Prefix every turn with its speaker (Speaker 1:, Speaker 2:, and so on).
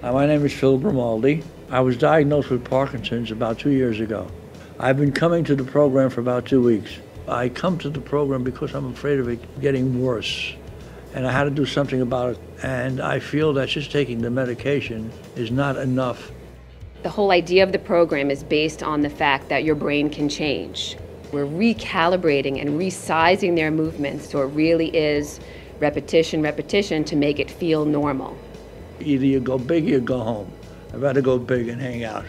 Speaker 1: Uh, my name is Phil Grimaldi. I was diagnosed with Parkinson's about two years ago. I've been coming to the program for about two weeks. I come to the program because I'm afraid of it getting worse. And I had to do something about it. And I feel that just taking the medication is not enough.
Speaker 2: The whole idea of the program is based on the fact that your brain can change. We're recalibrating and resizing their movements so it really is repetition, repetition to make it feel normal.
Speaker 1: Either you go big or you go home. I'd rather go big and hang out.